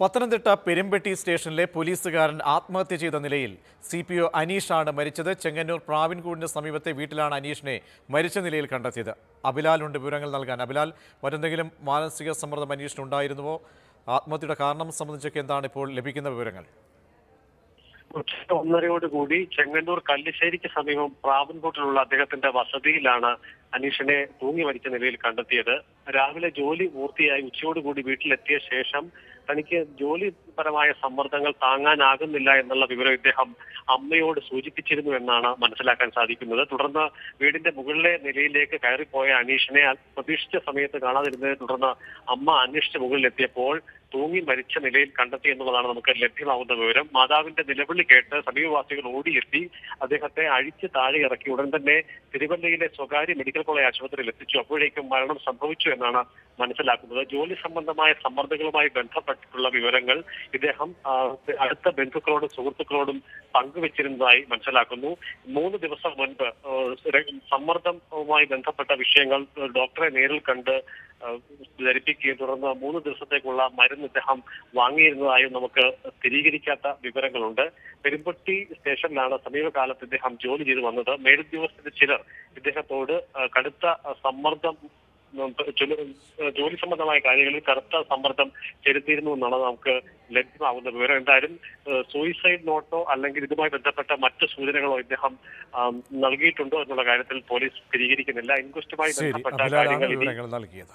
പത്തനംതിട്ട പെരുമ്പെട്ടി സ്റ്റേഷനിലെ പോലീസുകാരൻ ആത്മഹത്യ ചെയ്ത നിലയിൽ സി പി ഒ അനീഷാണ് മരിച്ചത്. ചെങ്ങന്നൂർ പ്രാവിൻകൂടിന് സമീപത്തെ വീട്ടിലാണ് അനീഷിനെ മരിച്ച നിലയിൽ കണ്ടെത്തിയത്. അബിലാലുണ്ട് വിവരങ്ങൾ നൽകാൻ. അബിലാൽ മറ്റെന്തെങ്കിലും മാനസിക സമ്മർദ്ദം അനീഷിനുണ്ടായിരുന്നുവോ ആത്മഹത്യയുടെ കാരണം സംബന്ധിച്ചൊക്കെ എന്താണ് ഇപ്പോൾ ലഭിക്കുന്ന വിവരങ്ങൾ? ഉച്ചയ്ക്ക് ഒന്നരയോടുകൂടി ചെങ്ങന്നൂർ കല്ലിശ്ശേരിക്ക് സമീപം പ്രാവൻകോട്ടിലുള്ള അദ്ദേഹത്തിന്റെ വസതിയിലാണ് അനീഷിനെ തൂങ്ങി മരിച്ച നിലയിൽ കണ്ടെത്തിയത്. രാവിലെ ജോലി പൂർത്തിയായി ഉച്ചയോടുകൂടി വീട്ടിലെത്തിയ ശേഷം തനിക്ക് ജോലിപരമായ സമ്മർദ്ദങ്ങൾ താങ്ങാനാകുന്നില്ല എന്നുള്ള വിവരം ഇദ്ദേഹം അമ്മയോട് സൂചിപ്പിച്ചിരുന്നു എന്നാണ് മനസ്സിലാക്കാൻ സാധിക്കുന്നത്. തുടർന്ന് വീടിന്റെ മുകളിലെ നിലയിലേക്ക് കയറിപ്പോയ അനീഷിനെ പ്രതീക്ഷിച്ച സമയത്ത് കാണാതിരുന്നതിനെ തുടർന്ന് അമ്മ അന്വേഷിച്ച് മുകളിലെത്തിയപ്പോൾ തൂങ്ങി മരിച്ച നിലയിൽ കണ്ടെത്തി എന്നുള്ളതാണ് നമുക്ക് ലഭ്യമാകുന്ന വിവരം. മാതാവിന്റെ നിലവിളി കേട്ട് സമീപവാസികൾ ഓടിയെത്തി. അദ്ദേഹത്തെ അഴിച്ച് താഴെ ഇറക്കി. ഉടൻ തന്നെ തിരുവല്ലയിലെ സ്വകാര്യ മെഡിക്കൽ കോളേജ് ആശുപത്രിയിൽ എത്തിച്ചു. അപ്പോഴേക്കും മരണം സംഭവിച്ചു എന്നാണ് മനസ്സിലാക്കുന്നത്. ജോലി സംബന്ധമായ സമ്മർദ്ദങ്ങളുമായി ബന്ധപ്പെട്ടിട്ടുള്ള വിവരങ്ങൾ ഇദ്ദേഹം അടുത്ത ബന്ധുക്കളോടും സുഹൃത്തുക്കളോടും പങ്കുവച്ചിരുന്നതായി മനസ്സിലാക്കുന്നു. മൂന്ന് ദിവസം മുൻപ് സമ്മർദ്ദവുമായി ബന്ധപ്പെട്ട വിഷയങ്ങൾ ഡോക്ടറെ നേരിൽ കണ്ട് ധരിപ്പിക്കുകയും തുടർന്ന് മൂന്ന് ദിവസത്തേക്കുള്ള മരുന്ന് ഇദ്ദേഹം വാങ്ങിയിരുന്നതായും നമുക്ക് സ്ഥിരീകരിക്കാത്ത വിവരങ്ങളുണ്ട്. പെരുമ്പട്ടി സ്റ്റേഷനിലാണ് സമീപകാലത്ത് ഇദ്ദേഹം ജോലി ചെയ്തു വന്നത്. മേലുദ്യോഗസ്ഥരുടെ ചിലർ ഇദ്ദേഹത്തോട് കടുത്ത സമ്മർദ്ദം ജോലി സംബന്ധമായ കാര്യങ്ങളിൽ കറുത്ത സമ്മർദ്ദം ചെലുത്തിയിരുന്നു എന്നാണ് നമുക്ക് ലഭ്യമാകുന്ന വിവരം. എന്തായാലും സൂയിസൈഡ് നോട്ടോ അല്ലെങ്കിൽ ഇതുമായി ബന്ധപ്പെട്ട മറ്റ് സൂചനകളോ ഇദ്ദേഹം നൽകിയിട്ടുണ്ടോ എന്നുള്ള കാര്യത്തിൽ പോലീസ് സ്ഥിരീകരിക്കുന്നില്ല. ഇൻക്വസ്റ്റുമായി ബന്ധപ്പെട്ട കാര്യങ്ങൾ നൽകിയത്.